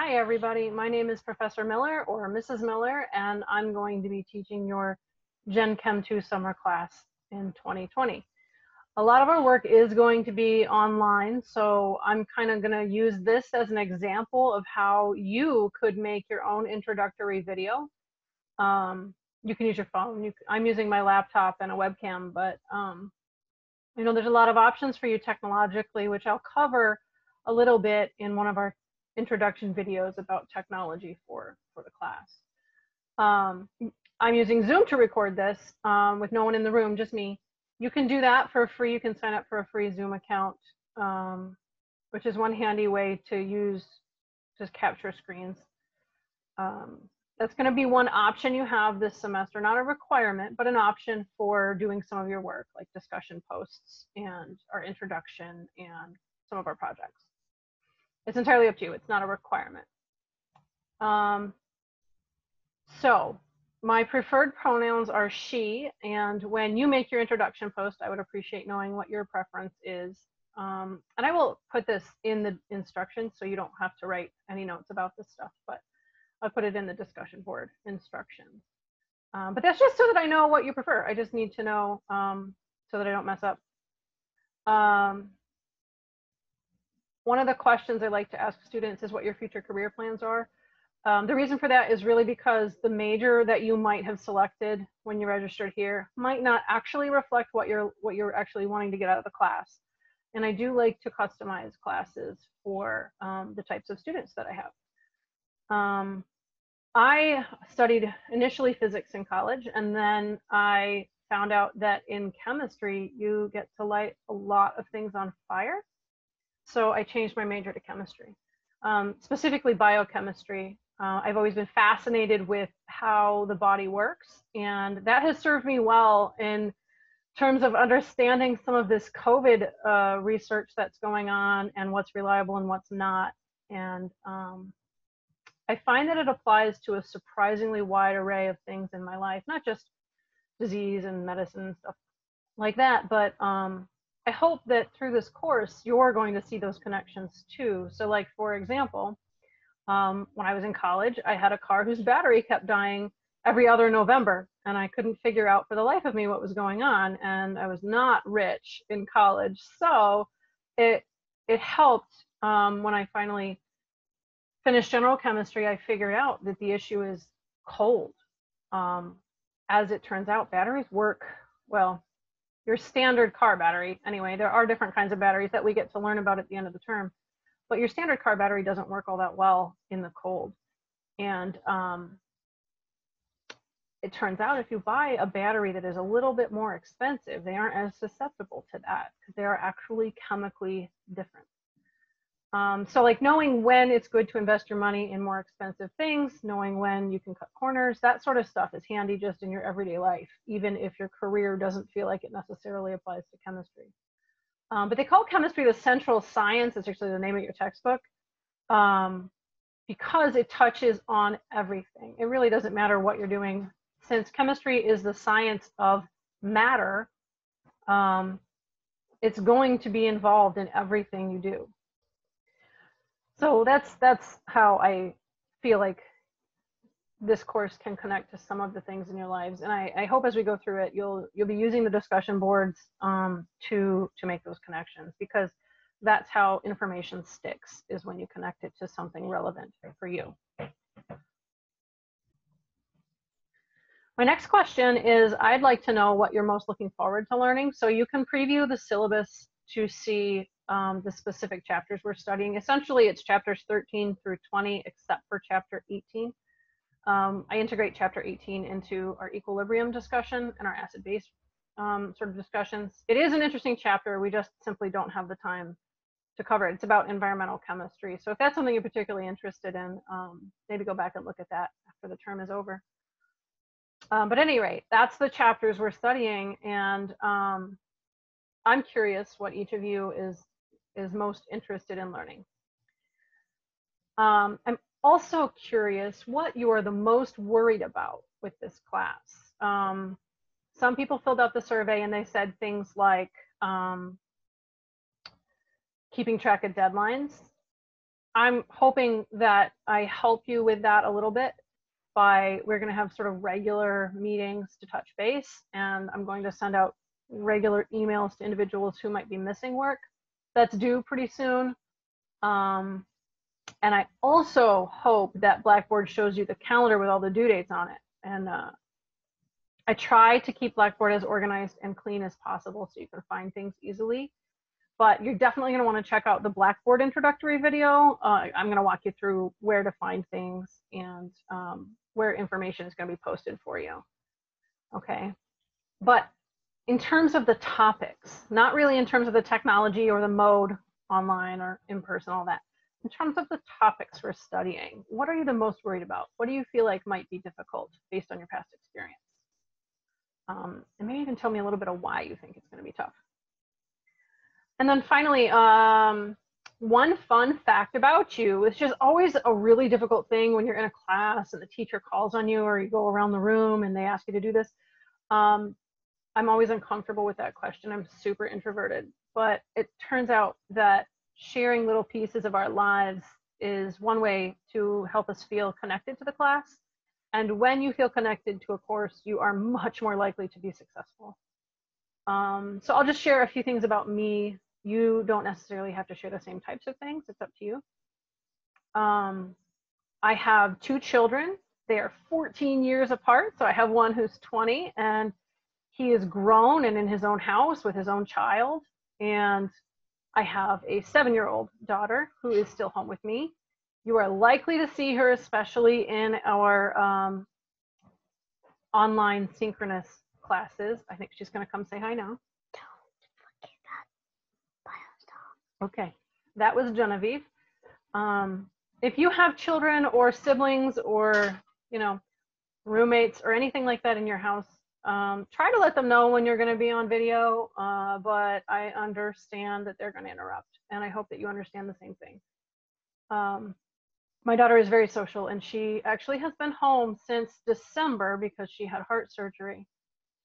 Hi, everybody. My name is Professor Miller or Mrs. Miller, and I'm going to be teaching your Gen Chem 2 summer class in 2020. A lot of our work is going to be online, so I'm kind of going to use this as an example of how you could make your own introductory video. Um, you can use your phone. You, I'm using my laptop and a webcam, but um, you know, there's a lot of options for you technologically, which I'll cover a little bit in one of our introduction videos about technology for, for the class. Um, I'm using Zoom to record this um, with no one in the room, just me. You can do that for free. You can sign up for a free Zoom account, um, which is one handy way to use, just capture screens. Um, that's going to be one option you have this semester, not a requirement, but an option for doing some of your work, like discussion posts and our introduction and some of our projects. It's entirely up to you. It's not a requirement. Um, so my preferred pronouns are she, and when you make your introduction post, I would appreciate knowing what your preference is. Um, and I will put this in the instructions so you don't have to write any notes about this stuff, but I'll put it in the discussion board instructions. Um, but that's just so that I know what you prefer. I just need to know um, so that I don't mess up. Um, one of the questions I like to ask students is what your future career plans are. Um, the reason for that is really because the major that you might have selected when you registered here might not actually reflect what you're what you're actually wanting to get out of the class. And I do like to customize classes for um, the types of students that I have. Um, I studied initially physics in college, and then I found out that in chemistry you get to light a lot of things on fire so I changed my major to chemistry, um, specifically biochemistry. Uh, I've always been fascinated with how the body works, and that has served me well in terms of understanding some of this COVID uh, research that's going on and what's reliable and what's not. And um, I find that it applies to a surprisingly wide array of things in my life, not just disease and medicine and stuff like that, but um, I hope that through this course, you're going to see those connections too. So like, for example, um, when I was in college, I had a car whose battery kept dying every other November and I couldn't figure out for the life of me what was going on. And I was not rich in college. So it, it helped um, when I finally finished general chemistry, I figured out that the issue is cold. Um, as it turns out, batteries work, well, your standard car battery. Anyway, there are different kinds of batteries that we get to learn about at the end of the term, but your standard car battery doesn't work all that well in the cold. And um, it turns out if you buy a battery that is a little bit more expensive, they aren't as susceptible to that because they are actually chemically different. Um, so like knowing when it's good to invest your money in more expensive things, knowing when you can cut corners, that sort of stuff is handy just in your everyday life, even if your career doesn't feel like it necessarily applies to chemistry. Um, but they call chemistry the central science, it's actually the name of your textbook, um, because it touches on everything. It really doesn't matter what you're doing. Since chemistry is the science of matter, um, it's going to be involved in everything you do so that's that's how I feel like this course can connect to some of the things in your lives. And I, I hope as we go through it, you'll you'll be using the discussion boards um, to to make those connections because that's how information sticks is when you connect it to something relevant for you. My next question is I'd like to know what you're most looking forward to learning. So you can preview the syllabus to see um, the specific chapters we're studying. Essentially, it's chapters 13 through 20, except for chapter 18. Um, I integrate chapter 18 into our equilibrium discussion and our acid-base um, sort of discussions. It is an interesting chapter. We just simply don't have the time to cover it. It's about environmental chemistry. So if that's something you're particularly interested in, um, maybe go back and look at that after the term is over. Um, but at any rate, that's the chapters we're studying. And um, I'm curious what each of you is is most interested in learning. Um, I'm also curious what you are the most worried about with this class. Um, some people filled out the survey and they said things like um, keeping track of deadlines. I'm hoping that I help you with that a little bit by we're going to have sort of regular meetings to touch base and I'm going to send out regular emails to individuals who might be missing work. That's due pretty soon. Um, and I also hope that Blackboard shows you the calendar with all the due dates on it. And uh, I try to keep Blackboard as organized and clean as possible so you can find things easily. But you're definitely going to want to check out the Blackboard introductory video. Uh, I'm going to walk you through where to find things and um, where information is going to be posted for you. Okay. But in terms of the topics, not really in terms of the technology or the mode online or in person, all that. In terms of the topics we're studying, what are you the most worried about? What do you feel like might be difficult based on your past experience? Um, and maybe even tell me a little bit of why you think it's going to be tough. And then finally, um, one fun fact about you, which is always a really difficult thing when you're in a class and the teacher calls on you or you go around the room and they ask you to do this. Um, I'm always uncomfortable with that question. I'm super introverted, but it turns out that sharing little pieces of our lives is one way to help us feel connected to the class. And when you feel connected to a course, you are much more likely to be successful. Um, so I'll just share a few things about me. You don't necessarily have to share the same types of things. It's up to you. Um, I have two children. They are 14 years apart. So I have one who's 20 and he is grown and in his own house with his own child. And I have a seven year old daughter who is still home with me. You are likely to see her, especially in our um, online synchronous classes. I think she's going to come say hi now. Okay, that was Genevieve. Um, if you have children or siblings or, you know, roommates or anything like that in your house, um, try to let them know when you're going to be on video, uh, but I understand that they're going to interrupt, and I hope that you understand the same thing. Um, my daughter is very social, and she actually has been home since December because she had heart surgery,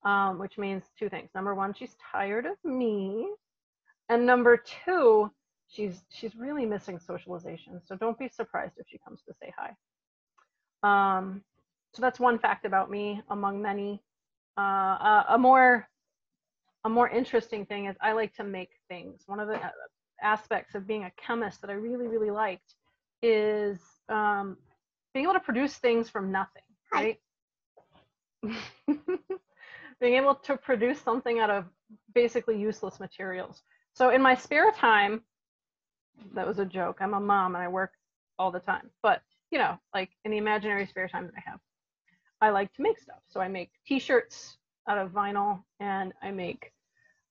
um, which means two things. Number one, she's tired of me, and number two, she's she's really missing socialization. So don't be surprised if she comes to say hi. Um, so that's one fact about me among many uh, a more a more interesting thing is I like to make things. One of the uh, aspects of being a chemist that I really really liked is um, being able to produce things from nothing, right? being able to produce something out of basically useless materials. So in my spare time, that was a joke. I'm a mom and I work all the time, but you know, like in the imaginary spare time that I have, I like to make stuff. So I make t-shirts out of vinyl and I make,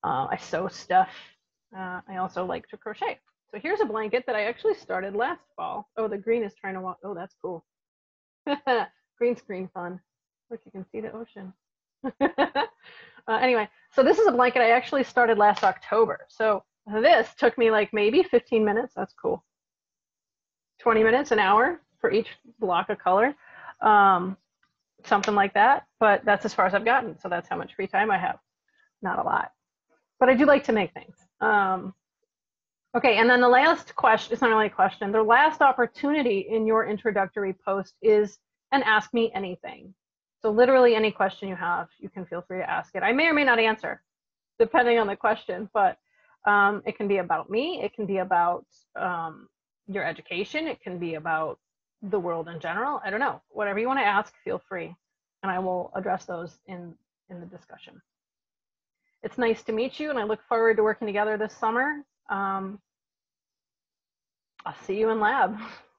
uh, I sew stuff. Uh, I also like to crochet. So here's a blanket that I actually started last fall. Oh, the green is trying to walk. Oh, that's cool. green screen fun. Look, you can see the ocean. uh, anyway, so this is a blanket I actually started last October. So this took me like maybe 15 minutes. That's cool. 20 minutes, an hour for each block of color. Um, something like that. But that's as far as I've gotten. So that's how much free time I have. Not a lot. But I do like to make things. Um, okay, and then the last question, it's not really a question, the last opportunity in your introductory post is an ask me anything. So literally any question you have, you can feel free to ask it. I may or may not answer, depending on the question, but um, it can be about me, it can be about um, your education, it can be about the world in general. I don't know. Whatever you want to ask, feel free, and I will address those in in the discussion. It's nice to meet you, and I look forward to working together this summer. Um, I'll see you in lab.